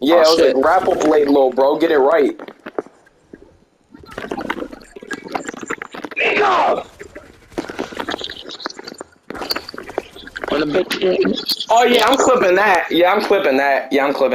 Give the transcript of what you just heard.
Yeah, Oh, I was shit. like, wrap up late little bro. Get it right. Nigga! Oh yeah, I'm clipping that. Yeah, I'm clipping that. Yeah, I'm clipping.